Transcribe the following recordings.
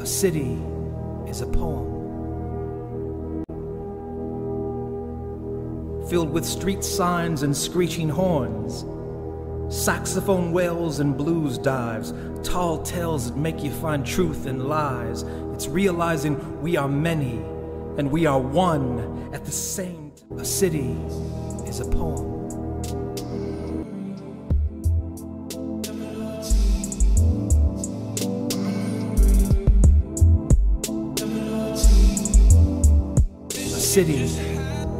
A city is a poem. Filled with street signs and screeching horns, saxophone wails and blues dives, tall tales that make you find truth in lies. It's realizing we are many and we are one at the same time. A city is a poem. City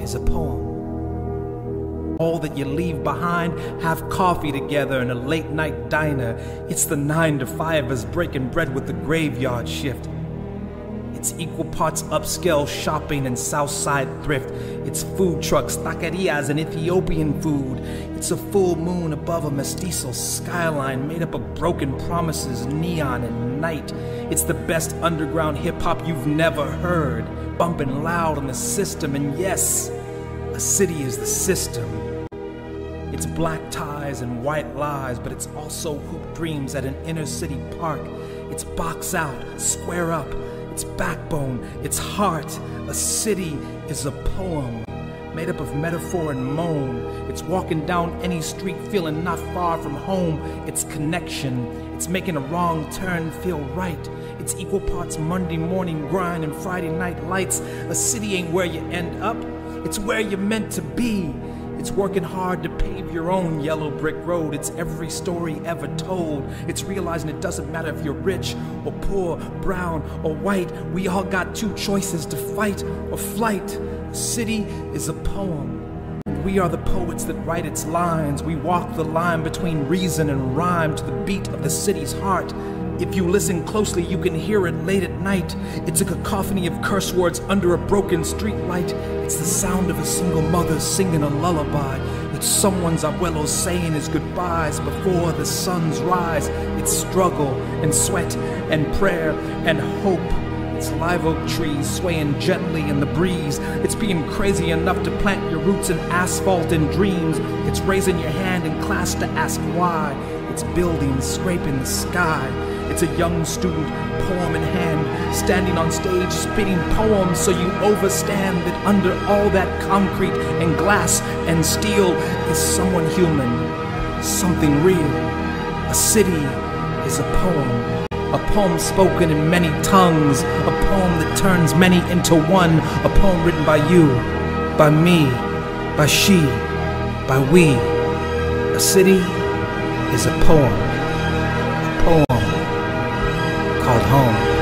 is a poem. All that you leave behind, have coffee together in a late night diner. It's the nine to fivers breaking bread with the graveyard shift. It's equal parts upscale shopping and Southside thrift. It's food trucks, taquerias, and Ethiopian food. It's a full moon above a mestizo skyline made up of broken promises, neon, and night. It's the best underground hip hop you've never heard, bumping loud on the system. And yes, a city is the system. It's black ties and white lies, but it's also hoop dreams at an inner city park. It's box out, square up, it's backbone, it's heart. A city is a poem made up of metaphor and moan. It's walking down any street feeling not far from home. It's connection. It's making a wrong turn feel right. It's equal parts Monday morning grind and Friday night lights. A city ain't where you end up, it's where you're meant to be. It's working hard to pave your own yellow brick road. It's every story ever told. It's realizing it doesn't matter if you're rich or poor, brown or white. We all got two choices to fight or flight. A city is a poem. We are the poets that write its lines. We walk the line between reason and rhyme to the beat of the city's heart. If you listen closely, you can hear it late at night. It's a cacophony of curse words under a broken street light. It's the sound of a single mother singing a lullaby. It's someone's abuelo saying his goodbyes before the sun's rise. It's struggle and sweat and prayer and hope. It's live oak trees swaying gently in the breeze. It's being crazy enough to plant your roots in asphalt and dreams. It's raising your hand in class to ask why. It's buildings scraping the sky. It's a young student, poem in hand, standing on stage spitting poems so you overstand that under all that concrete and glass and steel is someone human, something real. A city is a poem. A poem spoken in many tongues, a poem that turns many into one, a poem written by you, by me, by she, by we. A city is a poem. a poem called home.